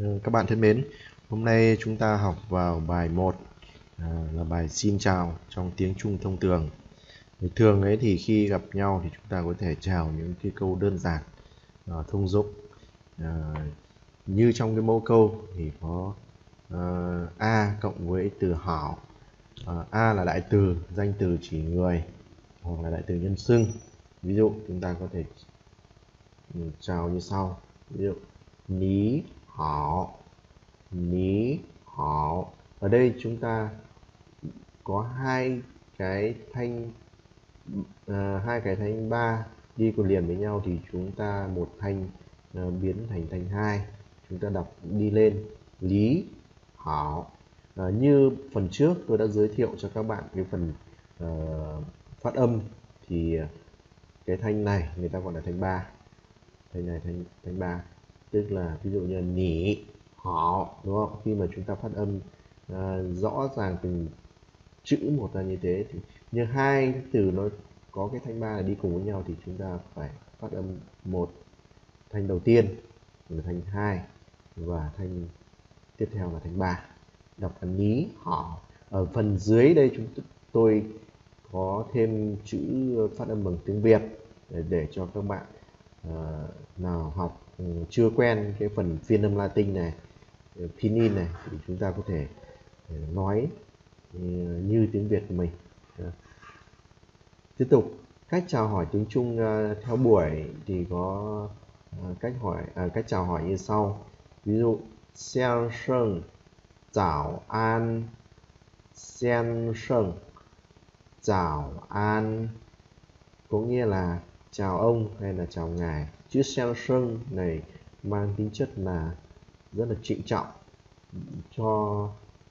Ừ, các bạn thân mến, hôm nay chúng ta học vào bài 1 à, là bài xin chào trong tiếng Trung thông thường. Thường ấy thì khi gặp nhau thì chúng ta có thể chào những cái câu đơn giản, à, thông dụng. À, như trong cái mẫu câu thì có à, a cộng với từ hảo. À, a là đại từ, danh từ chỉ người hoặc là đại từ nhân xưng. Ví dụ chúng ta có thể ừ, chào như sau. Ví dụ ní họ ní họ. Ở đây chúng ta có hai cái thanh à, hai cái thanh ba đi cùng liền với nhau thì chúng ta một thanh à, biến thành thanh hai. Chúng ta đọc đi lên. Lý hảo à, ờ, như phần trước tôi đã giới thiệu cho các bạn cái phần à, phát âm thì cái thanh này người ta gọi là thanh ba. Thanh này thanh thanh ba tức là ví dụ như nỉ họ đúng không? Khi mà chúng ta phát âm uh, rõ ràng từng chữ một ra như thế thì như hai từ nó có cái thanh ba đi cùng với nhau thì chúng ta phải phát âm một thanh đầu tiên là thanh hai và thanh tiếp theo là thanh ba. Đọc là ní họ. Ở phần dưới đây chúng tôi có thêm chữ phát âm bằng tiếng Việt để, để cho các bạn uh, nào học Ừ, chưa quen cái phần phiên âm Latin này ờ, pinin này thì chúng ta có thể ờ, nói ờ, như tiếng Việt của mình. Tiếp tục cách chào hỏi tiếng Trung theo buổi thì có cách hỏi à, cách chào hỏi như sau. Ví dụ xiang sheng chào an xiang sheng chào an có nghĩa là chào ông hay là chào ngài? Chữ Samsung sơn này mang tính chất là rất là trịnh trọng cho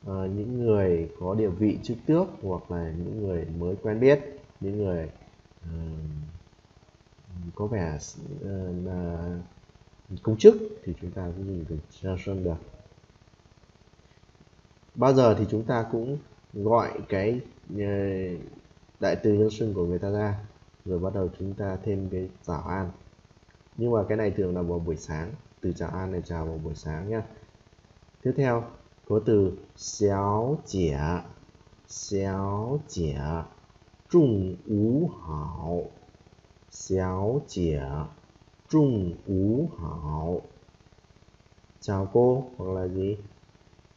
uh, những người có địa vị chức tước hoặc là những người mới quen biết những người uh, có vẻ uh, là công chức thì chúng ta cũng dùng từ Samsung sơn được. Bao giờ thì chúng ta cũng gọi cái uh, đại từ nhân xưng của người ta ra rồi bắt đầu chúng ta thêm cái giảo an nhưng mà cái này thường là vào buổi sáng. Từ chào an này chào vào buổi sáng nhá. Tiếp theo có từ xéo trẻ xéo trẻ trung ú hảo. Xéo trẻ trung ú hảo. Chào cô hoặc là gì?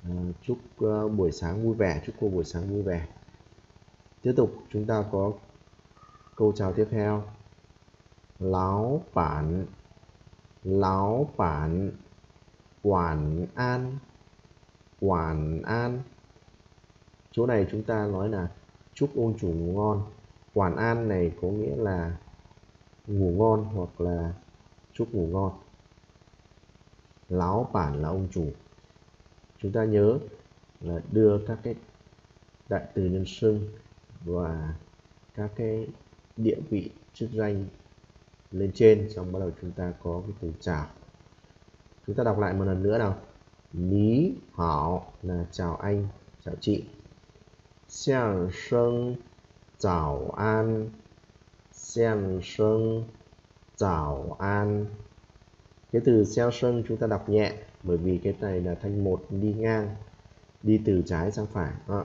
À, chúc uh, buổi sáng vui vẻ. Chúc cô buổi sáng vui vẻ. Tiếp tục chúng ta có câu chào tiếp theo lão bản lão bản quản an. Quản an. Chỗ này chúng ta nói là chúc ông chủ ngủ ngon. Quản an này có nghĩa là ngủ ngon hoặc là chúc ngủ ngon. Lão bản là ông chủ. Chúng ta nhớ là đưa các cái đại từ nhân xưng và các cái địa vị chức danh lên trên xong bắt đầu chúng ta có cái từ chào. Chúng ta đọc lại một lần nữa nào. Ní hảo là chào anh chào chị. Xiang sheng chào an. Xiang sheng chào an. Cái từ xiang sheng chúng ta đọc nhẹ bởi vì cái này là thanh một đi ngang đi từ trái sang phải. Đó.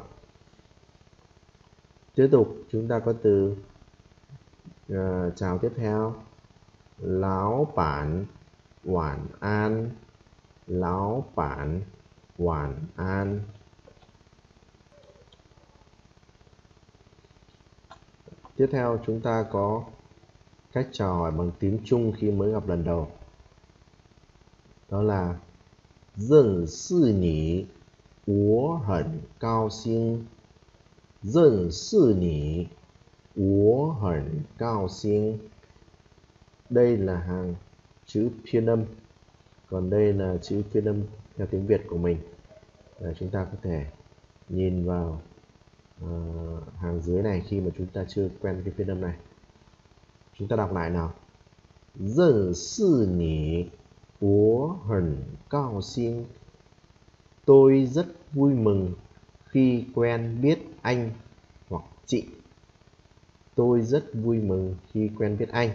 tiếp tục chúng ta có từ uh, chào tiếp theo lão bản hoàn an. Lão bản hoàn an. Tiếp theo chúng ta có cách chào hỏi bằng tiếng Trung khi mới gặp lần đầu. Đó là dân sư nhỉ Wo hẳn cao xinh dân sư nhỉ Wo hẳn cao xinh đây là hàng chữ phiên âm. Còn đây là chữ phiên âm theo tiếng Việt của mình. Để chúng ta có thể nhìn vào uh, hàng dưới này khi mà chúng ta chưa quen cái phiên âm này. Chúng ta đọc lại nào. Rất sư nhỉ của hẳn cao xin. Tôi rất vui mừng khi quen biết anh hoặc chị. Tôi rất vui mừng khi quen biết anh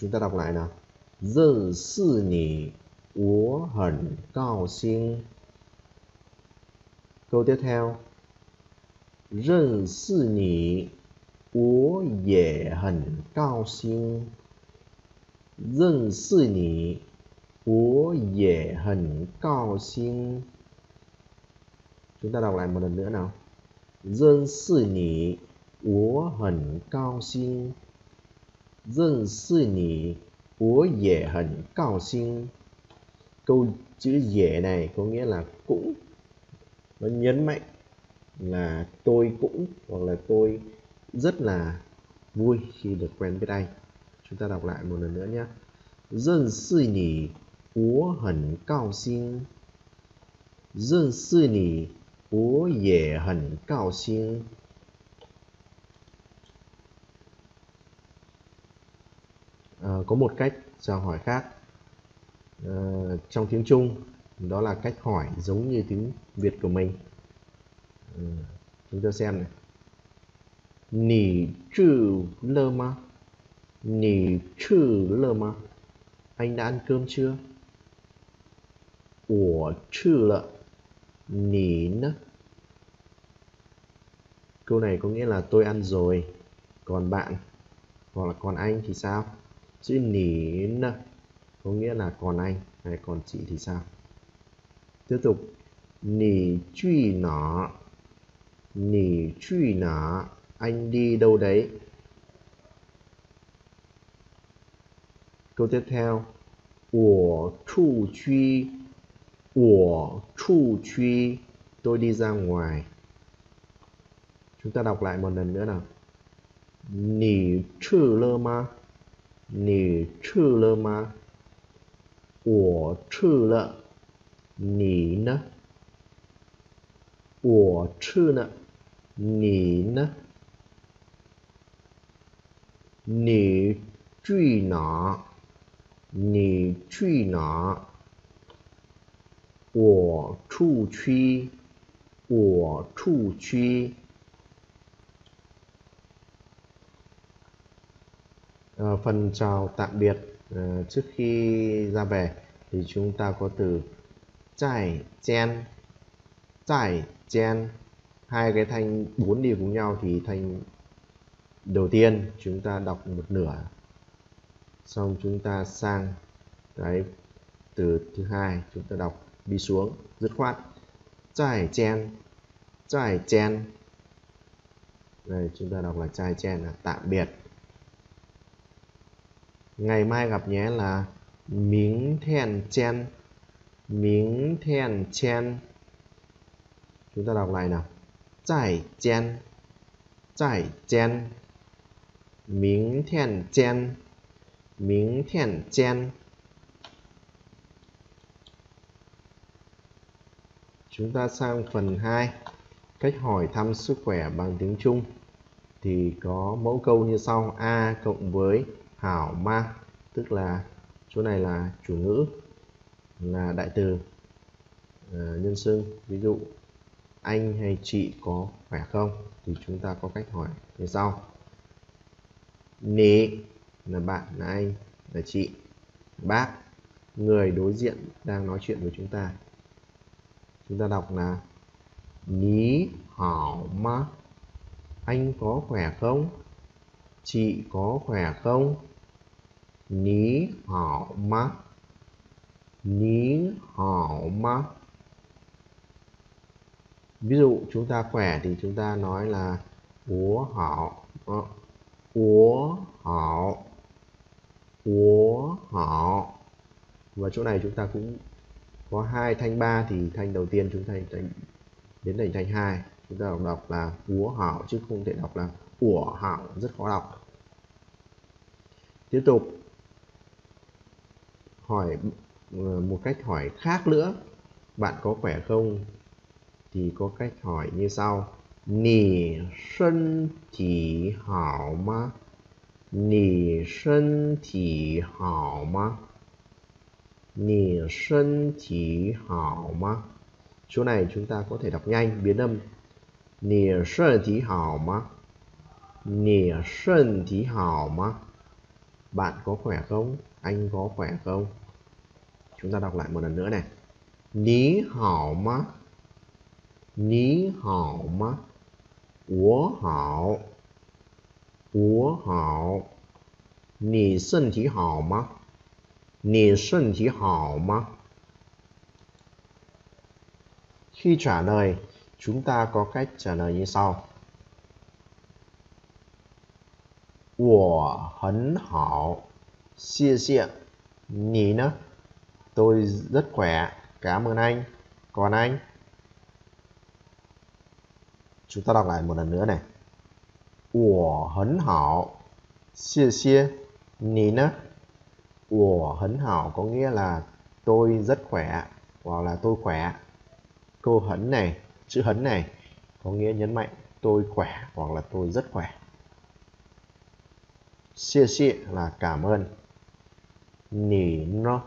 chúng ta đọc lại nào. Dơ sư nỉ wǒ hẳn cao xinh câu tiếp theo. Dơ sư nỉ wǒ yě hẳn cao xinh dơ sư nỉ wǒ yě hẳn cao xinh chúng ta đọc lại một lần nữa nào. Dơ sư nỉ wǒ hẳn cao xinh 认识你我也很高兴 câu chữ dễ này có nghĩa là cũng nó nhấn mạnh là tôi cũng hoặc là tôi rất là vui khi được quen biết anh chúng ta đọc lại một lần nữa nhé 认识你我很高兴认识你我也很高兴 À, có một cách chào hỏi khác. À, trong tiếng Trung đó là cách hỏi giống như tiếng Việt của mình. À, chúng ta xem này. Nì trừ lơ ma. Nì trừ lơ ma. Anh đã ăn cơm chưa? Ủa trừ lợ. Nì nấc Câu này có nghĩa là tôi ăn rồi Còn bạn Hoặc là còn anh thì sao? chữ nín có nghĩa là còn anh hay còn chị thì sao? Tiếp tục, nỉ truy nọ nỉ truy nọ anh đi đâu đấy? Câu tiếp theo của chu truy của chu truy, tôi đi ra ngoài. Chúng ta đọc lại một lần nữa nào. Nỉ chữ lơ ma. 你去了吗我去了你呢我去了你呢你去哪？你去哪？我出去，我出去。Ờ, phần chào tạm biệt. Ờ, trước khi ra về thì chúng ta có từ trải chen. Trải chen. Hai cái thanh, bốn đi cùng nhau thì thanh đầu tiên chúng ta đọc một nửa. Xong chúng ta sang cái từ thứ hai chúng ta đọc đi xuống. Dứt khoát. Trải chen. Trải chen. Đây, chúng ta đọc là trai chen là tạm biệt ngày mai gặp nhé là miếng thèn chen. Miếng thèn chen. Chúng ta đọc lại nào. Giải chen. Giải chen. Miếng thèn chen. Miếng thèn chen. Chúng ta sang phần 2 cách hỏi thăm sức khỏe bằng tiếng Trung. Thì có mẫu câu như sau. A cộng với hảo ma Tức là chỗ này là chủ ngữ Là đại từ à, nhân xưng. Ví dụ anh hay chị có khỏe không? Thì chúng ta có cách hỏi như sau. Nị là bạn là anh là chị bác người đối diện đang nói chuyện với chúng ta. Chúng ta đọc là ní hảo ma anh có khỏe không? Chị có khỏe không? Ní họ má Ní họ má Ví dụ chúng ta khỏe thì chúng ta nói là Úa họ ờ, Úa họ Úa họ. Và chỗ này chúng ta cũng có hai thanh ba thì thanh đầu tiên chúng ta đánh đến thành thanh hai. Chúng ta đọc là úa họ chứ không thể đọc là ủa họ, rất khó đọc. Tiếp tục hỏi ờ, một cách hỏi khác nữa. Bạn có khỏe không? Thì có cách hỏi như sau. Nì sân chỉ hảo ma? Nì sân chỉ hảo ma? Nì sân chỉ hảo ma? Chỗ này chúng ta có thể đọc nhanh, biến âm. Nì sân chỉ hảo ma? Nì sân chỉ hảo mà bạn có khỏe không? Anh có khỏe không? Chúng ta đọc lại một lần nữa này. Ní hảo ma, ní hảo ma, wǒ hảo. Wǒ hảo. Nǐ shèn tí hảo má. Nǐ shèn tí hảo má. Khi trả lời chúng ta có cách trả lời như sau. 我很好，谢谢。你呢? Tôi rất khỏe, cảm ơn anh. Còn anh? Chúng ta đọc lại một lần nữa này. 我很好，谢谢。你呢? 我很好có nghĩa là tôi rất khỏe hoặc là tôi khỏe. Câu hấn này, chữ hấn này có nghĩa nhấn mạnh tôi khỏe hoặc là tôi rất khỏe. Xia xie là cảm ơn. Nỉ nó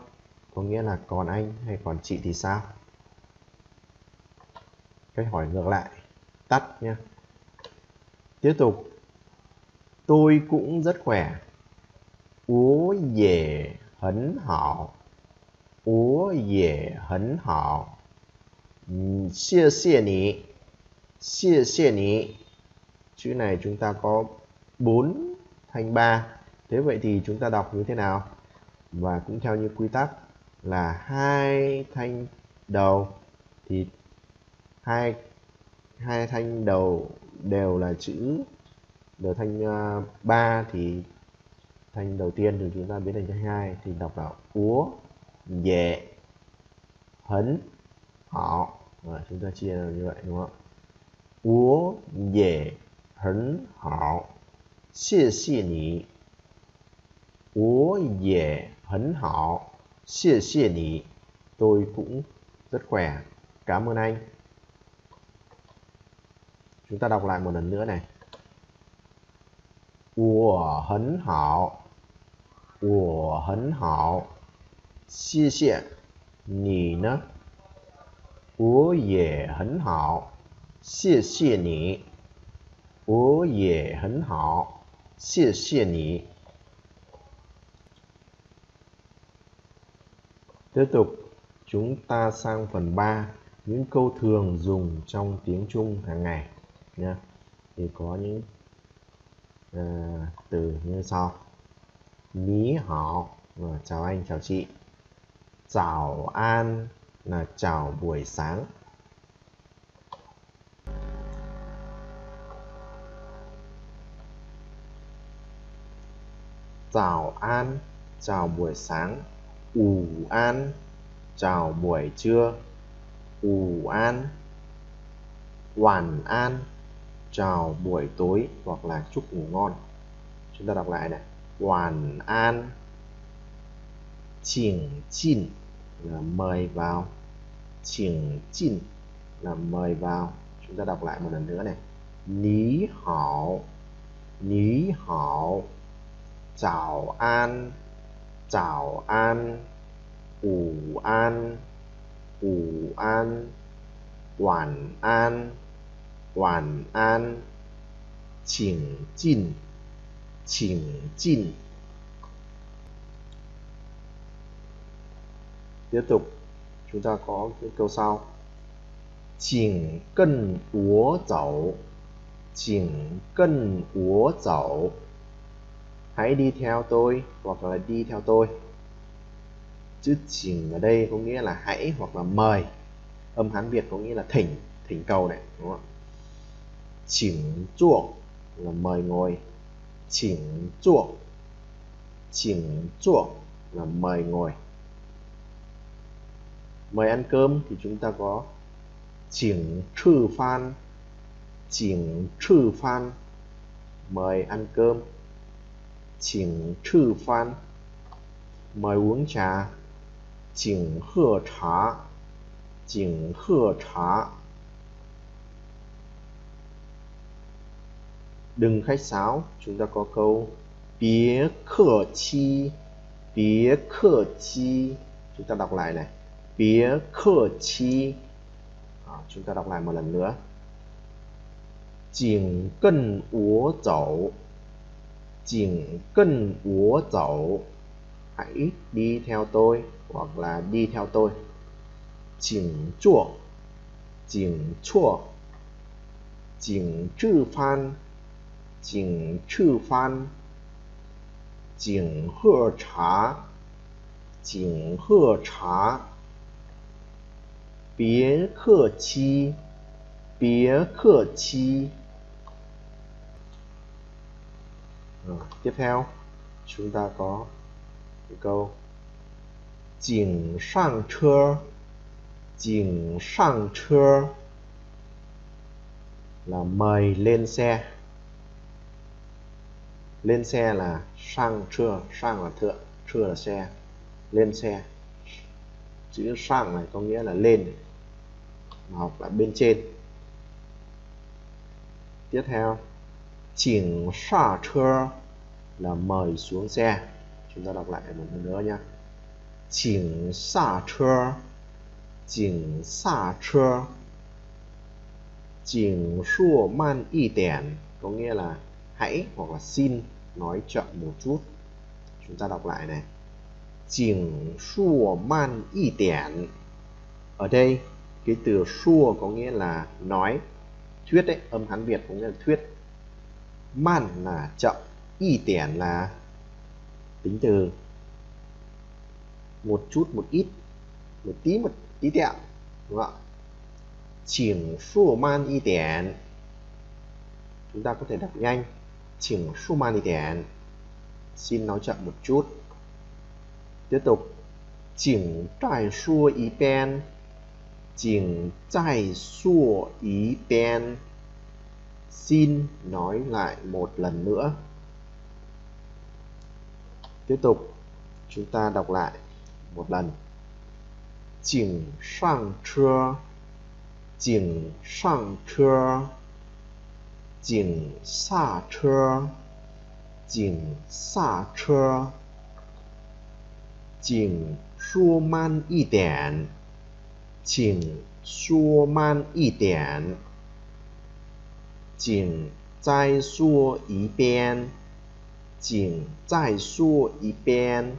có nghĩa là còn anh hay còn chị thì sao? Cách hỏi ngược lại, tắt nhé tiếp tục. Tôi cũng rất khỏe. Ố dễ hấn hảo. Ố dễ hấn hảo. Xia xia nỉ. Xia xia nỉ. Chữ này chúng ta có 4 thành 3 thế vậy thì chúng ta đọc như thế nào? Và cũng theo như quy tắc là hai thanh đầu thì hai hai thanh đầu đều là chữ. Đầu thanh à, uh, 3 thì thanh đầu tiên thì chúng ta biến thành thanh hai thì đọc là úa dễ hấn họ. Và chúng ta chia như vậy đúng không? Úa dễ hấn họ. xie xie nì úa dễ hấn họ xie xie nì tôi cũng rất khỏe cảm ơn anh chúng ta đọc lại một lần nữa này 我很好我很好谢谢你呢我也很好谢谢你我也很好 谢谢你 tiếp tục chúng ta sang phần 3 những câu thường dùng trong tiếng Trung hàng ngày nha thì có những à, từ như sau ní họ là chào anh chào chị chào an là chào buổi sáng Chào an, chào buổi sáng. Ủ an, chào buổi trưa. Ủ an, hoàn an, chào buổi tối hoặc là chúc ngủ ngon. Chúng ta đọc lại này. Hoàn an chỉnh chín là mời vào. Chỉnh chín là mời vào. Chúng ta đọc lại một lần nữa này. Ní hảo ní hảo chào an chào an ngủ an ngủ an quản an quản an, chỉnh chỉnh chỉnh chỉnh. Tiếp tục, chúng ta có cái câu sau. Chỉnh cân úa dậu chỉnh cân úa dậu Hãy đi theo tôi hoặc là đi theo tôi. Chữ chỉnh ở đây có nghĩa là hãy hoặc là mời. Âm Hán Việt có nghĩa là thỉnh, thỉnh cầu này, đúng không? chỉnh chuộng là mời ngồi chỉnh chuộng chỉnh chuộng là mời ngồi mời ăn cơm thì chúng ta có chỉnh trừ phan chỉnh trừ phan mời ăn cơm chỉnh phan uống trà chỉnh trà chỉnh trà đừng khách sáo chúng ta có câu bía khở chi bía khở chi chúng ta đọc lại này bía khở chi à, chúng ta đọc lại một lần nữa。Chỉnh cân úa dẫu 请跟我走哎呢一条对往来呢一条对请坐请坐请侧翻请侧翻请喝茶请喝茶别客气别客气 Rồi, tiếp theo chúng ta có cái câu Chỉnh sang chơ Chỉnh sang chơ là mời lên xe. Lên xe là sang chơ sang là thượng chơ là xe. Lên xe chữ sang này có nghĩa là lên mà học là bên trên. Tiếp theo chỉnh xa chơ là mời xuống xe. Chúng ta đọc lại một lần nữa nhé chỉnh xa chơ. Chỉnh xa chơ. Chỉnh xua man y đèn có nghĩa là hãy hoặc là xin nói chậm một chút. Chúng ta đọc lại này. Chỉnh xua man y đèn ở đây, cái từ xua có nghĩa là nói. Thuyết đấy âm hán việt có nghĩa là thuyết. Man là chậm y tiền là tính từ một chút, một ít, một tí một tí tẹo, đúng không ạ? Chỉnh su man y tiền chúng ta có thể đọc nhanh. Chỉnh su man y tiền xin nói chậm một chút. Tiếp tục. Chỉnh trai xua y bên chỉnh trai xua y bên xin nói lại một lần nữa tiếp tục chúng ta đọc lại một lần chỉnh sang chơ chỉnh sang chơ chỉnh xa chơ chỉnh xa chơ chỉnh 说慢一点，请说慢一点。请再说一遍， 请再说一遍。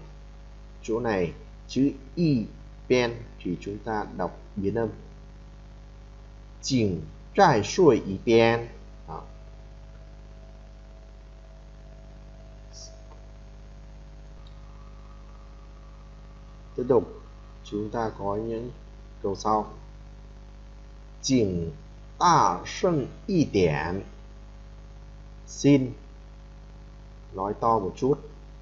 chỗ này chữ y bên thì chúng ta đọc biến âm. Chỉnh再说一遍. Đó. Tiếp tục chúng ta có những câu sau. Chỉnh 大声一点 xin nói to một chút.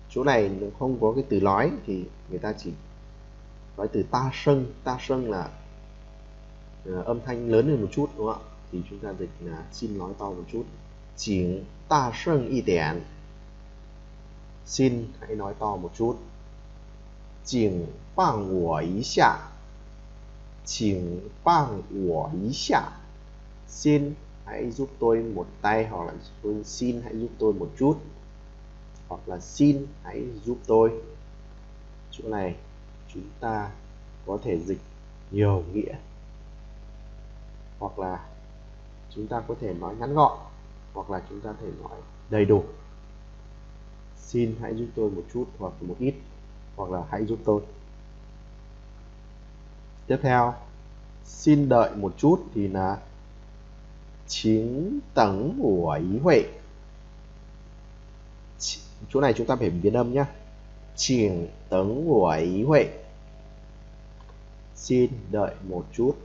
Chỗ này không có cái từ nói thì người ta chỉ nói từ ta sân. Ta sân là uh, âm thanh lớn hơn một chút đúng không ạ? Thì chúng ta dịch là xin nói to một chút. Chỉnh ta sân y đèn xin hãy nói to một chút. Chỉnh bằng của ý xạ chỉnh bằng của ý xạ xin hãy giúp tôi một tay hoặc là xin hãy giúp tôi một chút hoặc là xin hãy giúp tôi. Chỗ này chúng ta có thể dịch nhiều nghĩa. Hoặc là chúng ta có thể nói ngắn gọn, hoặc là chúng ta có thể nói đầy đủ. Xin hãy giúp tôi một chút hoặc một ít, hoặc là hãy giúp tôi. Tiếp theo, xin đợi một chút thì là chính tầng của ý huệ chỗ này chúng ta phải biến âm nhá. Chỉnh tấn của ý huệ. Xin đợi một chút.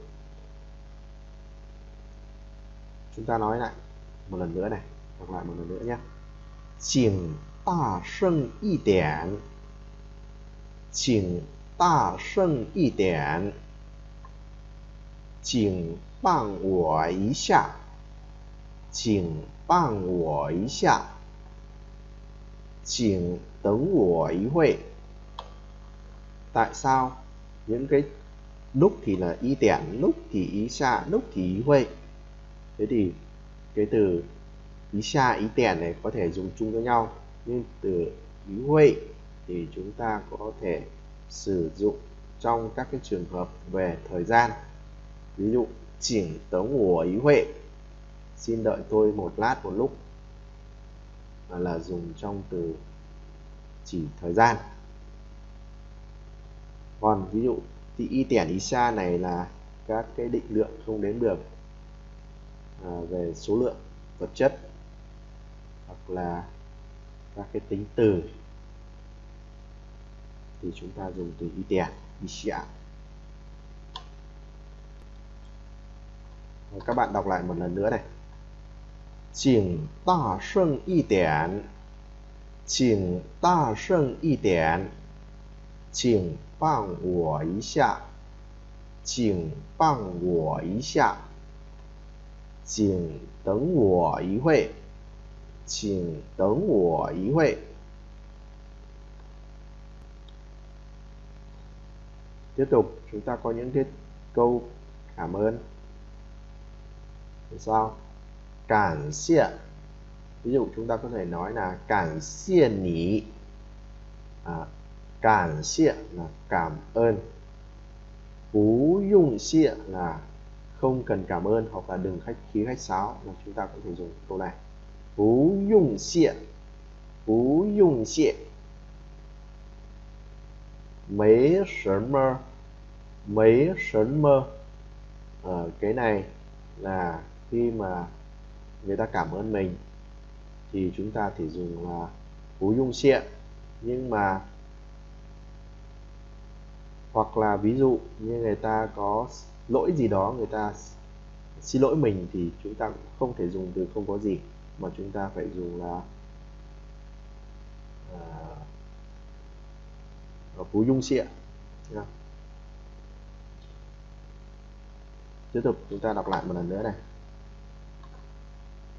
Chúng ta nói lại một lần nữa này đọc lại một lần nữa nhé chỉnh ta sân y điểm chỉnh ta sân y điểm chỉnh bằng của ý hạ chỉnh bằng của ý hạ 请等我一会。Tại sao những cái lúc thì là ý tiện, lúc thì ý xa, lúc thì ý huệ. Thế thì cái từ ý xa, ý tiện này có thể dùng chung với nhau. Nhưng từ ý huệ thì chúng ta có thể sử dụng trong các cái trường hợp về thời gian. Ví dụ, chỉnh tống của ý huệ xin đợi tôi một lát một lúc là dùng trong từ chỉ thời gian. Còn ví dụ thì y tẻn y xa này là các cái định lượng không đếm được à, về số lượng vật chất hoặc là các cái tính từ thì chúng ta dùng từ y tẻn y xa các bạn đọc lại một lần nữa này. 请大声一点，请大声一点，请帮我一下，请帮我一下，请等我一会，请等我一会。Tiếp tục chúng ta có những cái câu cảm ơn. Thì sao? Cảm ơn ví dụ chúng ta có thể nói là cảm ơn nỉ à, cảm ơn là cảm ơn。phú dụng xịa là không cần cảm ơn hoặc là đừng khách khí khách sáo là chúng ta có thể dùng câu này。phú dụng xịa phú dụng xịa mấy sớm mơ。mấy sớm mơ。À, cái này là khi mà người ta cảm ơn mình, thì chúng ta thì dùng là cú dung xiện nhưng mà, hoặc là ví dụ như người ta có lỗi gì đó, người ta xin lỗi mình thì chúng ta cũng không thể dùng từ không có gì, mà chúng ta phải dùng là à, cú dung xiện tiếp tục chúng ta đọc lại một lần nữa này.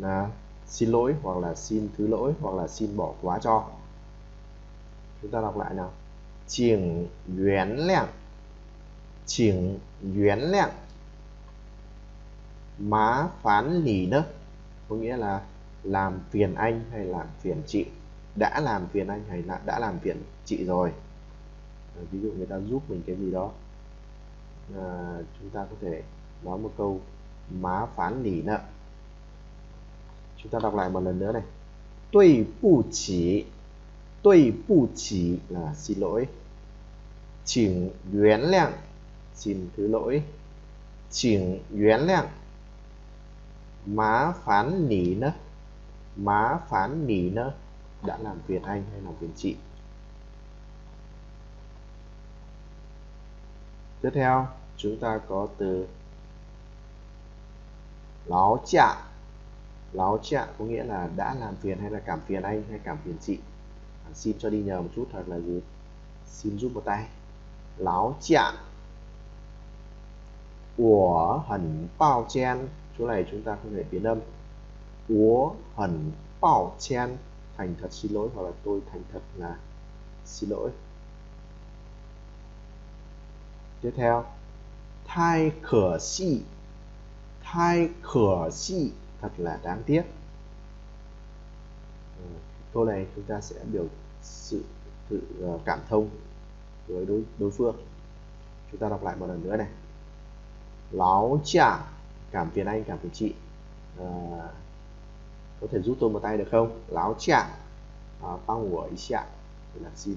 là xin lỗi hoặc là xin thứ lỗi hoặc là xin bỏ quá cho. Chúng ta đọc lại nào. Chỉnh yuán lạng chỉnh yuán lạng má phán lì đất có nghĩa là làm phiền anh hay làm phiền chị. Đã làm phiền anh hay là đã làm phiền chị rồi. À, ví dụ người ta giúp mình cái gì đó. À, chúng ta có thể nói một câu má phán lì nợ chúng ta đọc lại một lần nữa này. Tuy bù chỉ tuy bù chỉ là xin lỗi. Chỉnh nguyên lạng xin thứ lỗi. Chỉnh nguyên lạng má phán nỉ nữa má phán nỉ nữa đã làm phiền anh hay làm phiền chị? Tiếp theo, chúng ta có từ láo chạ láo chạ có nghĩa là đã làm phiền hay là cảm phiền anh hay cảm phiền chị? À, xin cho đi nhờ một chút hoặc là gì? Xin giúp một tay. Láo chạ của hẳn bao chen. Chỗ này chúng ta không thể biến âm. Của hẳn bao chen. Thành thật xin lỗi hoặc là tôi thành thật là xin lỗi. Tiếp theo. Thai khở xì thai khở xì thật là đáng tiếc. Ừ, câu này chúng ta sẽ biểu sự tự ờ, cảm thông với đối đối phương. Chúng ta đọc lại một lần nữa này. Láo chả cảm phiền anh cảm phiền chị. À, có thể giúp tôi một tay được không? Láo chả à, băng của ý chạ là xin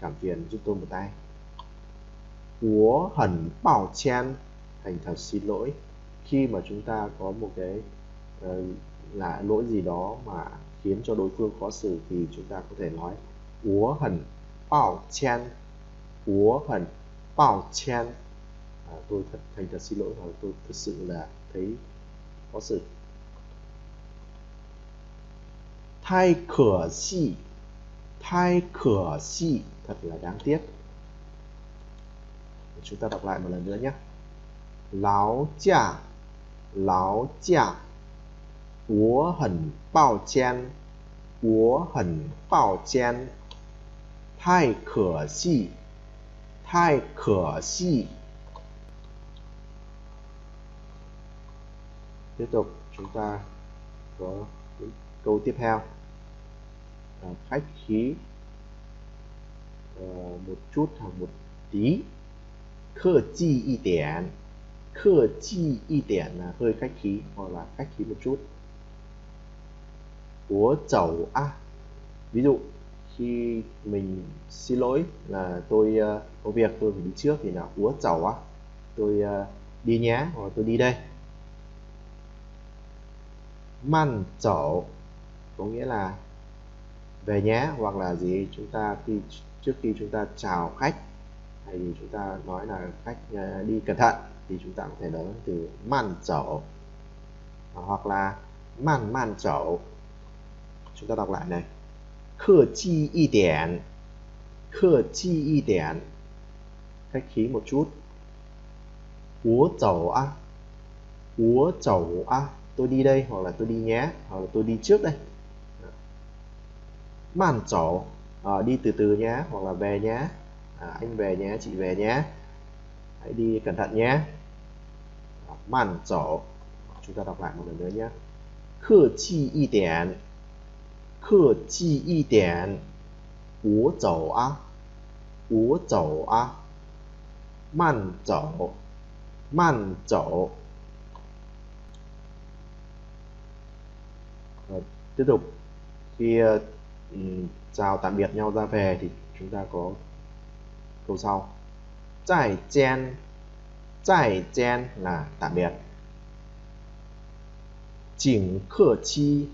cảm phiền giúp tôi một tay. Của hẳn bảo chen thành thật xin lỗi. Khi mà chúng ta có một cái Ờ, là lỗi gì đó mà khiến cho đối phương khó xử thì chúng ta có thể nói úa hẳn bảo chen úa hẳn bảo chen. À, tôi thật thành thật xin lỗi và tôi thực sự là thấy khó xử. Thay cửa xì thay cửa xì thật là đáng tiếc. Chúng ta đọc lại một lần nữa nhé. Láo chả láo chả. 我很抱歉，我很抱歉，太可惜，太 太可惜 tiếp tục chúng ta có câu tiếp theo à, khách khí à, một chút hoặc một tí khơ chi y điểm khơ chi y điểm là hơi khách khí hoặc là khách khí một chút của chầu a. Ví dụ khi mình xin lỗi là tôi uh, có việc tôi phải đi trước thì là úa chầu á tôi uh, đi nhé hoặc tôi đi đây. Man chậu có nghĩa là về nhé hoặc là gì chúng ta khi trước khi chúng ta chào khách hay thì chúng ta nói là khách uh, đi cẩn thận thì chúng ta có thể nói từ man chậu hoặc là man man chậu chúng ta đọc lại này。khờ chi y điển khờ chi y điển khách khí một chút Ủa chầu à Ủa chầu à Tôi đi đây hoặc là tôi đi nhé Hoặc là tôi đi trước đây。Màn chầu à, Đi từ từ nhé hoặc là về nhé à, Anh về nhé chị về nhé Hãy đi cẩn thận nhé。Màn chầu Chúng ta đọc lại một lần nữa nhé。Khờ chi y điển 客气一点，我走啊，我走啊，慢走，慢走。Rồi, tiếp tục khi uh, chào tạm biệt nhau ra về thì chúng ta có câu sau 再见再见 là tạm biệt 请客气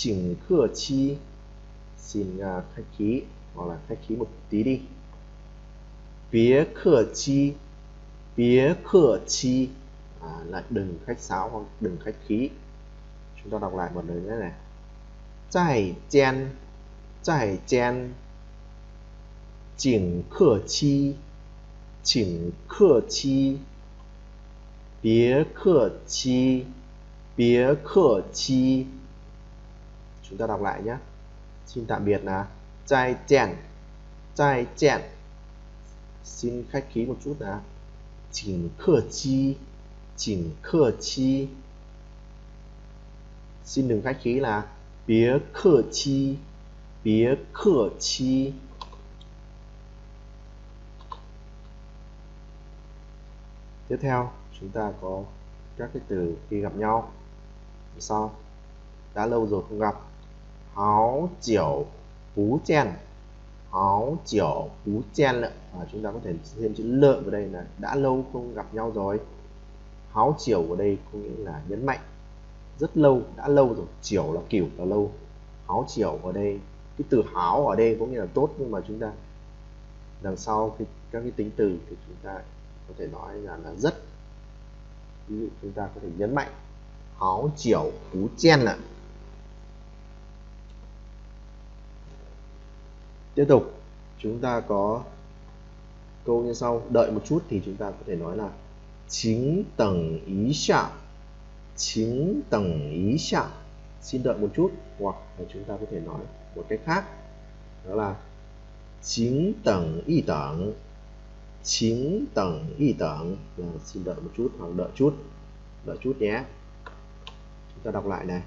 chỉnh khửa chi xin uh, à, khách khí hoặc là khách khí một tí đi. Phía khửa chi. Phía khửa chi. À, lại đừng khách sáo hoặc đừng khách khí. Chúng ta đọc lại một lần nữa này. Giải chen. Giải chen. Chỉnh khửa chi. Chỉnh khửa chi. Bía khửa chi. Bía khửa chi chúng ta đọc lại nhé. Xin tạm biệt là trai chèn trai chèn xin khách khí một chút là chỉnh khơ chi. Chỉnh khơ chi. Xin đừng khách khí là bía khơ chi. Bía khơ chi. Tiếp theo, chúng ta có các cái từ khi gặp nhau. Sau đã lâu rồi không gặp háo chiểu phú chen háo chiểu phú chen à, chúng ta có thể thêm chữ lợ vào đây là đã lâu không gặp nhau rồi. Háo chiểu ở đây có nghĩa là nhấn mạnh. Rất lâu đã lâu rồi. Chiều là kiểu là lâu. Háo chiểu ở đây cái từ háo ở đây có nghĩa là tốt nhưng mà chúng ta đằng sau cái, các cái tính từ thì chúng ta có thể nói là là rất. Ví dụ chúng ta có thể nhấn mạnh. Háo chiều phú chen ạ à. Tiếp tục chúng ta có câu như sau. Đợi một chút thì chúng ta có thể nói là chính tầng ý xạ chính tầng ý xạ xin đợi một chút hoặc là chúng ta có thể nói một cách khác. Đó là chính tầng y tầng chính tầng y tầng là xin đợi một chút hoặc đợi chút. Đợi chút nhé. Chúng ta đọc lại này.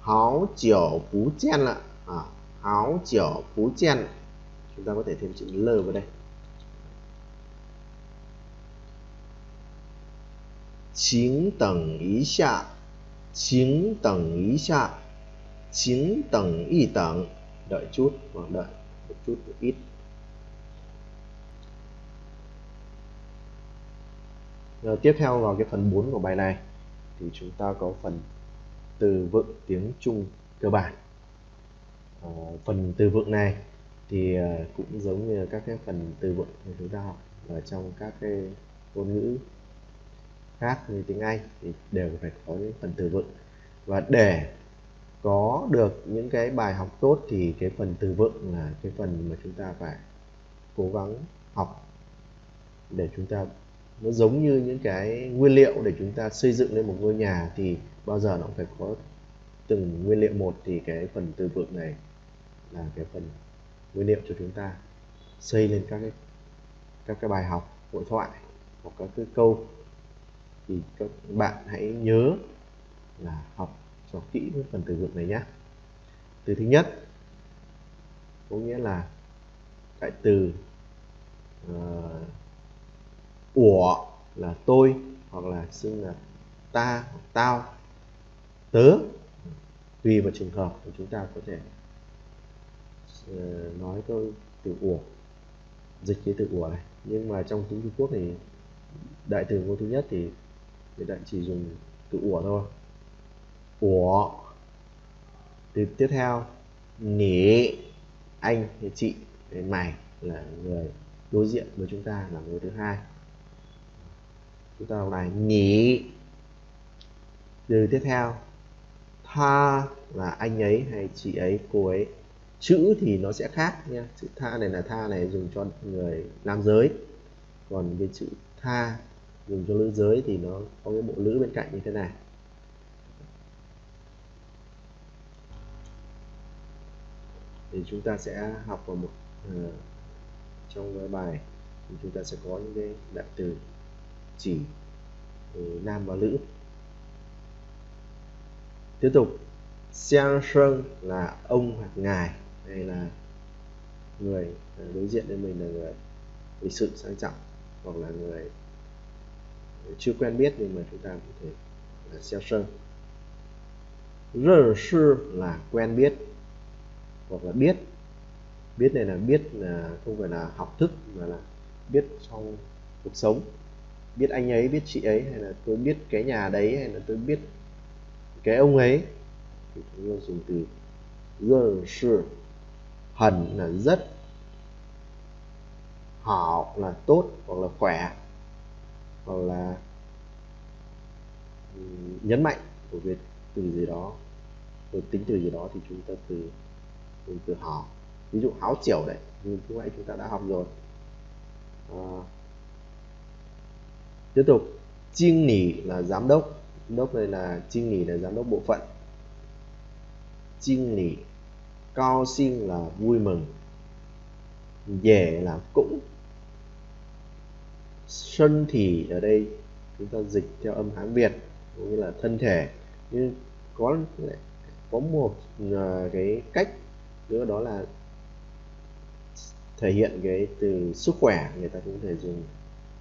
Háo chiều phú chen là à, áo chiều phú chen chúng ta có thể thêm chữ l vào đây. Chính tầng ý xạ chính tầng ý xạ chính tầng y tầng đợi chút hoặc đợi một chút một ít. Rồi, tiếp theo vào cái phần 4 của bài này thì chúng ta có phần từ vựng tiếng Trung cơ bản. Ờ, phần từ vựng này thì ờ, cũng giống như các cái phần từ vựng mà chúng ta học ở trong các cái ngôn ngữ khác như tiếng Anh thì đều phải có những phần từ vựng. Và để có được những cái bài học tốt thì cái phần từ vựng là cái phần mà chúng ta phải cố gắng học để chúng ta, nó giống như những cái nguyên liệu để chúng ta xây dựng lên một ngôi nhà thì bao giờ nó cũng phải có từng nguyên liệu một thì cái phần từ vựng này là cái phần nguyên liệu cho chúng ta xây lên các cái các cái bài học hội thoại hoặc các cái câu. Thì các bạn hãy nhớ là học cho kỹ cái phần từ vựng này nhé từ thứ nhất có nghĩa là đại từ ờ, uh, ủa là tôi hoặc là xưng là ta hoặc tao tớ. Tùy vào trường hợp của chúng ta có thể Ờ, nói câu từ ủa, dịch cái từ ủa này. Nhưng mà trong tiếng Trung Quốc thì đại từ ngôn thứ nhất thì người ta chỉ dùng từ ủa thôi. Ủa. Từ tiếp theo, nỉ, anh hay chị hay mày là người đối diện với chúng ta là người thứ hai. Chúng ta đọc này nhỉ từ tiếp theo, tha là anh ấy hay chị ấy, cô ấy chữ thì nó sẽ khác nha. Chữ tha này là tha này dùng cho người nam giới. Còn cái chữ tha dùng cho nữ giới thì nó có cái bộ nữ bên cạnh như thế này. Thì chúng ta sẽ học vào một uh, trong cái bài thì chúng ta sẽ có những cái đại từ chỉ ừ, nam và nữ tiếp tục. Xiang sơn là ông hoặc ngài hay là người à, đối diện với mình là người lịch sự sang trọng hoặc là người à, chưa quen biết nhưng mà chúng ta có thể là xeo sơ. Rơ sư là quen biết hoặc là biết. Biết này là biết là không phải là học thức mà là biết trong cuộc sống. Biết anh ấy, biết chị ấy hay là tôi biết cái nhà đấy hay là tôi biết cái ông ấy. Thì chúng ta dùng từ rất sư hẳn là rất hảo là tốt hoặc là khỏe hoặc là ừ, nhấn mạnh của cái từ gì đó rồi tính từ gì đó thì chúng ta từ dùng từ hảo ví dụ háo chiều đấy như lúc nãy chúng ta đã học rồi. À, tiếp tục chiêng nỉ là giám đốc. Giám đốc đây là chiêng nỉ là giám đốc bộ phận. Chiêng nỉ cao xin là vui mừng. Dễ là cũng sân thì ở đây chúng ta dịch theo âm hán việt cũng như là thân thể. Nhưng có có một à, cái cách nữa đó là thể hiện cái từ sức khỏe người ta cũng thể dùng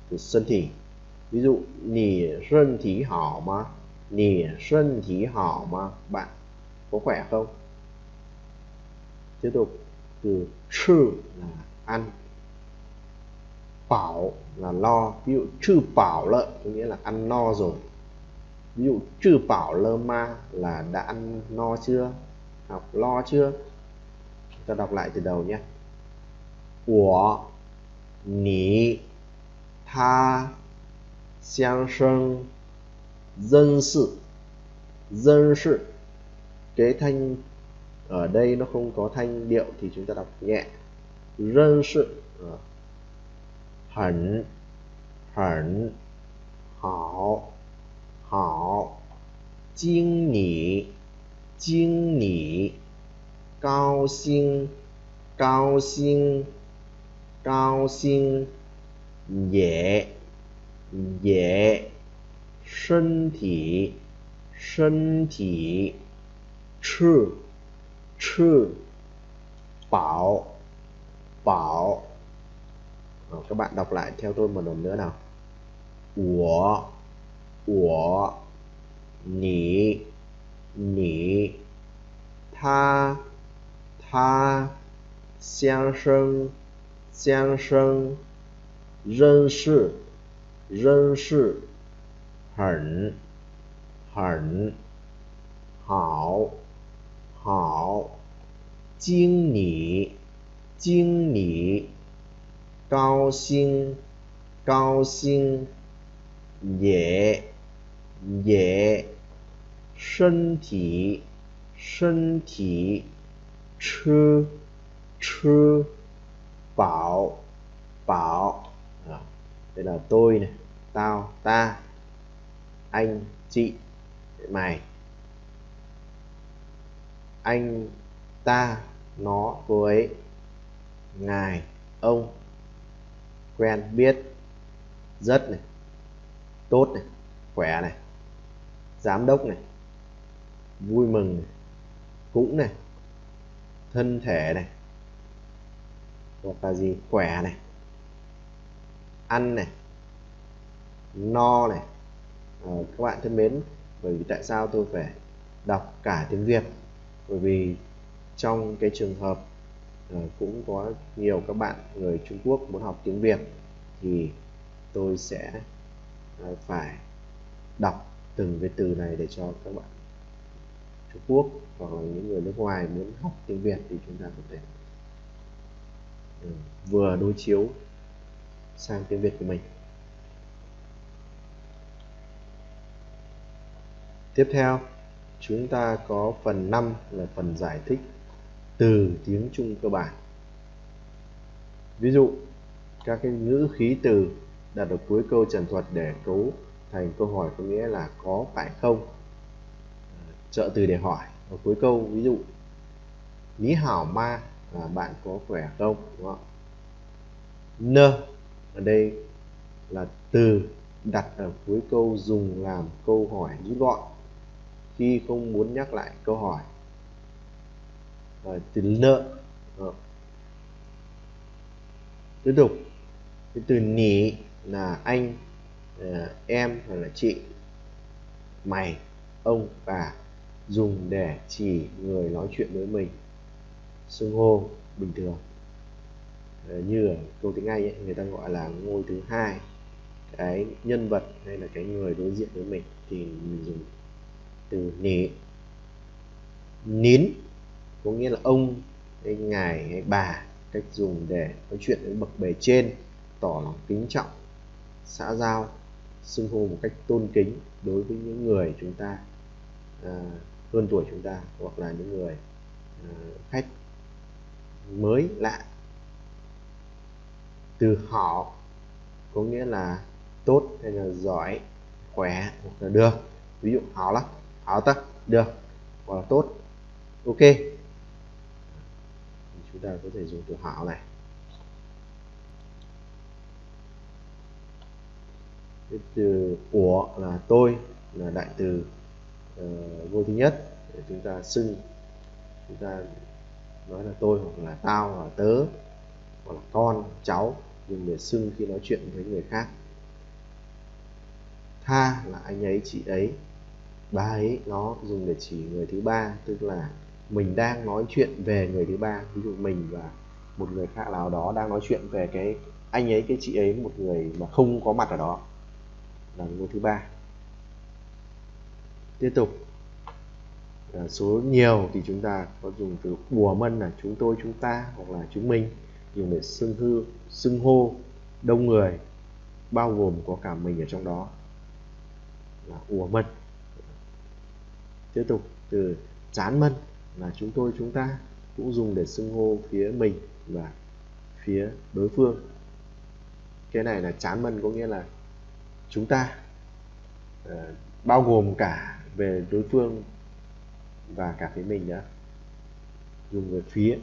từ thân thể ví dụ, nì thân thì hảo mà, nì thân thì hảo mà, bạn có khỏe không? tiếp tục từ trừ là ăn, bảo là lo. Ví dụ chư bảo lợn, có nghĩa là ăn no rồi. Ví dụ chư bảo lơ ma là đã ăn no chưa? Học lo chưa? Chúng ta đọc lại từ đầu nhé. Của nỉ tha, xiang sân dân sự dân sự cái thanh ở đây nó không có thanh điệu thì chúng ta đọc nhẹ. Rân sự ờ, hẳn hẳn hảo hảo kinh nhị kinh nhị, cao xinh cao xinh cao xinh dễ dễ thân thể thân thể 赤 true bảo. Bảo. Các bạn đọc lại theo tôi một lần nữa nào. Của của nỉ. Nỉ. Tha. Tha. Xiang sân xiang sân dân sự dân 好，经理，经理，高薪，高薪，也，也，身体，身体，吃，吃，饱，饱，啊，这个对呢，到达，安吉，买。Anh ta nó cô ấy ngài ông quen biết rất này tốt này khỏe này giám đốc này vui mừng này cũng này thân thể này hoặc là gì khỏe này ăn này no này. À, các bạn thân mến bởi vì tại sao tôi phải đọc cả tiếng Việt? Bởi vì trong cái trường hợp ờ, cũng có nhiều các bạn người Trung Quốc muốn học tiếng Việt thì tôi sẽ ờ, phải đọc từng cái từ này để cho các bạn Trung Quốc hoặc là những người nước ngoài muốn học tiếng Việt thì chúng ta có thể ờ, vừa đối chiếu sang tiếng Việt của mình. Tiếp theo, chúng ta có phần 5 là phần giải thích từ tiếng Trung cơ bản. Ví dụ, các cái ngữ khí từ đặt ở cuối câu trần thuật để cấu thành câu hỏi có nghĩa là có phải không? Trợ từ để hỏi. Ở cuối câu ví dụ lý hảo ma là bạn có khỏe không? Đúng không? N ở đây là từ đặt ở cuối câu dùng làm câu hỏi rút gọn khi không muốn nhắc lại câu hỏi. Và từ nợ ờ. tiếp tục. Cái từ nỉ là anh ờ, em hoặc là chị mày ông bà dùng để chỉ người nói chuyện với mình. Xưng hô bình thường. Ờ, như ở câu tiếng Anh ấy, người ta gọi là ngôi thứ hai. Cái nhân vật hay là cái người đối diện với mình thì mình dùng từ nế nín có nghĩa là ông hay ngài hay bà cách dùng để nói chuyện với bậc bề trên tỏ lòng kính trọng xã giao xưng hô một cách tôn kính đối với những người chúng ta à, hơn tuổi chúng ta hoặc là những người à, khách mới lạ. Từ họ có nghĩa là tốt hay là giỏi khỏe hoặc là được. Ví dụ họ lắm áo tắc được hoặc là tốt. Ok. Chúng ta có thể dùng từ hảo này. Cái từ của là tôi là đại từ uh, vô thứ nhất để chúng ta xưng. Chúng ta nói là tôi hoặc là tao hoặc là tớ hoặc là con cháu dùng để xưng khi nói chuyện với người khác. Tha là anh ấy chị ấy ba ấy nó dùng để chỉ người thứ ba tức là mình đang nói chuyện về người thứ ba. Ví dụ mình và một người khác nào đó đang nói chuyện về cái anh ấy cái chị ấy một người mà không có mặt ở đó là người thứ ba. Tiếp tục. À, số nhiều thì chúng ta có dùng từ bùa mân là chúng tôi chúng ta hoặc là chúng mình. Dùng để xưng hư xưng hô đông người bao gồm có cả mình ở trong đó. Là ùa mân tiếp tục từ chán mân là chúng tôi chúng ta cũng dùng để xưng hô phía mình và phía đối phương. Cái này là chán mân có nghĩa là chúng ta uh, bao gồm cả về đối phương và cả phía mình nữa dùng về phía.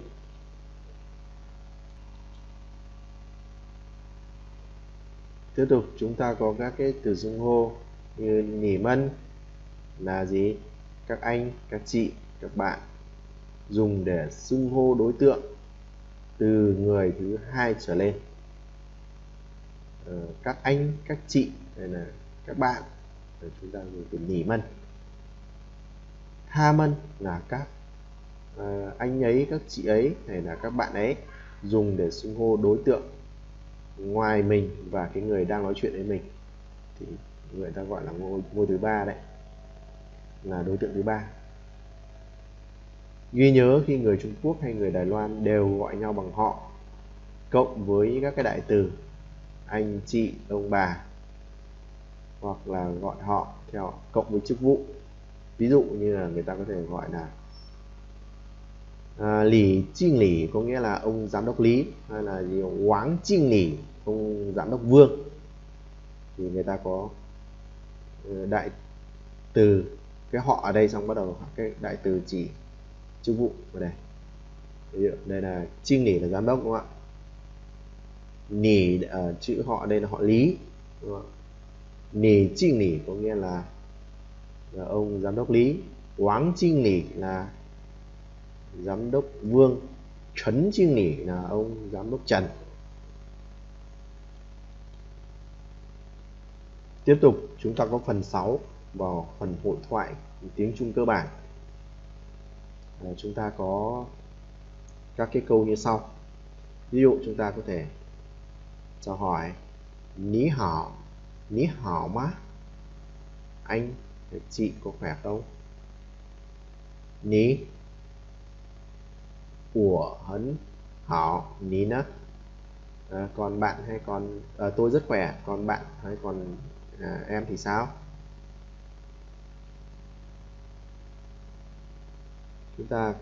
Tiếp tục chúng ta có các cái từ xưng hô như nỉ mân là gì? Các anh các chị các bạn dùng để xưng hô đối tượng từ người thứ hai trở lên. Ờ, các anh các chị đây là các bạn Rồi chúng ta dùng từ nỉ mân. Tha mân là các uh, anh ấy các chị ấy hay là các bạn ấy dùng để xưng hô đối tượng ngoài mình và cái người đang nói chuyện với mình. Thì người ta gọi là ngôi ngôi thứ ba đấy là đối tượng thứ ba. Ghi nhớ khi người Trung Quốc hay người Đài Loan đều gọi nhau bằng họ cộng với các cái đại từ anh chị ông bà hoặc là gọi họ theo cộng với chức vụ. Ví dụ như là người ta có thể gọi là à, lì trinh lì có nghĩa là ông giám đốc lý hay là gì quáng trinh lì ông giám đốc vương. Thì người ta có ờ, đại từ cái họ ở đây xong bắt đầu cái đại từ chỉ chức vụ ở đây. Đây là trinh nỉ là giám đốc đúng không ạ? Nỉ uh, ờ, chữ họ đây là họ lý đúng không? nỉ trinh nỉ có nghĩa là, là ông giám đốc lý. Quáng trinh nỉ là giám đốc vương. Trấn trinh nỉ là ông giám đốc trần. Tiếp tục chúng ta có phần 6 vào phần hội thoại tiếng Trung cơ bản. À, chúng ta có các cái câu như sau. Ví dụ chúng ta có thể chào hỏi ní hảo ní hảo má anh chị có khỏe không? Ní. Của hấn hảo ní nát, à, ờ, còn bạn hay còn à, tôi rất khỏe còn bạn hay còn à, em thì sao? Chúng ta.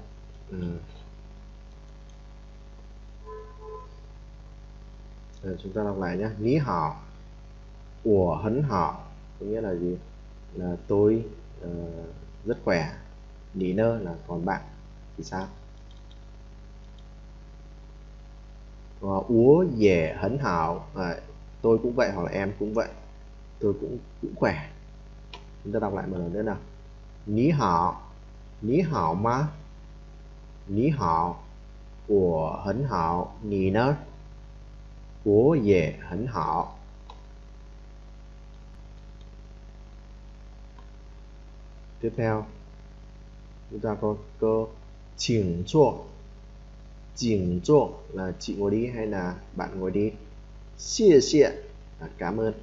Rồi, chúng ta đọc lại nhé. Ní hảo của hấn hảo có nghĩa là gì? Là tôi uh, rất khỏe ní nơ là còn bạn thì sao? Và úa dẻ hấn hảo à, tôi cũng vậy hoặc là em cũng vậy tôi cũng cũng khỏe. Chúng ta đọc lại một lần nữa nào. Ní hảo ní hảo má. Ní hảo của hấn hảo ní nơ của hấn hảo tiếp theo chúng ta có câu là chị ngồi đi hay là bạn ngồi đi? Xie xie. Là cảm ơn.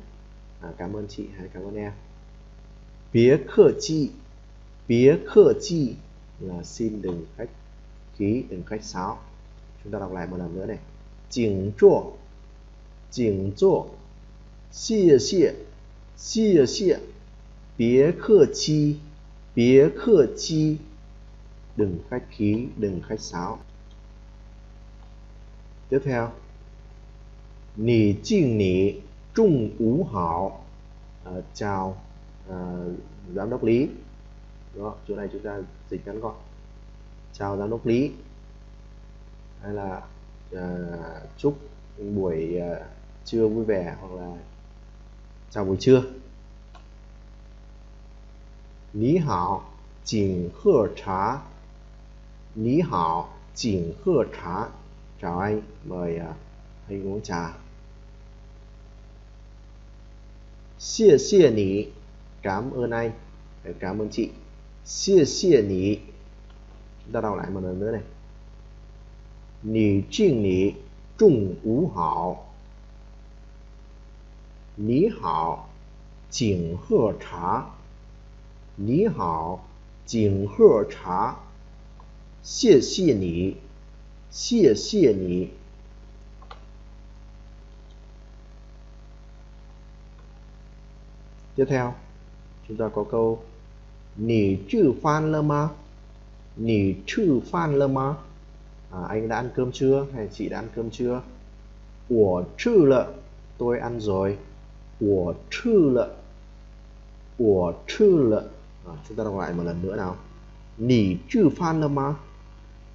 À, cảm ơn chị hay cảm ơn em. Bía khơ chi. bía khơ chi là xin đừng khách khí đừng khách sáo chúng ta đọc lại một lần nữa này chỉnh坐请坐谢谢谢谢别客气别客气 đừng khách khí đừng khách sáo tiếp theo nỉ chinh nỉ trung ú hảo à, chào à, giám đốc lý đó chỗ này chúng ta dịch ngắn gọn. Chào giám đốc lý. Hay là à, chúc buổi à, trưa vui vẻ hoặc là chào buổi trưa. Ní hảo, chỉnh hơ trà Ní hảo, chỉnh hơ trà Chào anh, mời uh, anh uống trà. Xie xie nỉ Cảm ơn anh. Cảm ơn chị. 谢谢你，大到来吗？那那呢？你中午好。你好，景鹤茶。你好，景鹤茶。谢谢你，谢谢你。tiếp theo nỉ chữ phan lơ ma? Nỉ chữ phan lơ ma? À, anh đã ăn cơm chưa? Hay chị đã ăn cơm chưa? Của chữ lợ tôi ăn rồi. Của chữ lợ. Của chữ lợ. À, chúng ta đọc lại một lần nữa nào. Nỉ chữ phan lơ ma?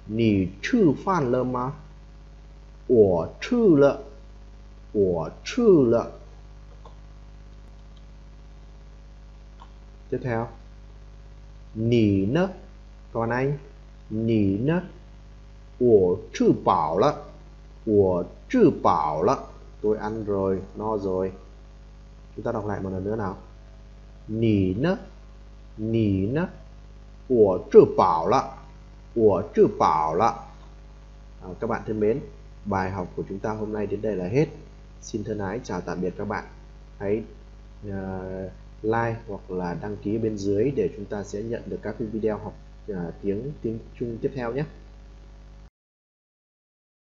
Nỉ chữ phan lơ ma? Của chữ lợ. Của chữ lợ. Tiếp theo nì nơ còn anh nì nơ 我吃饱了我吃饱了 tôi ăn rồi no rồi chúng ta đọc lại một lần nữa nào nỉ nơ nỉ nơ 我吃饱了我吃饱了 à, các bạn thân mến bài học của chúng ta hôm nay đến đây là hết xin thân ái chào tạm biệt các bạn hãy uh, like hoặc là đăng ký bên dưới để chúng ta sẽ nhận được các video học uh, tiếng tiếng Trung tiếp theo nhé.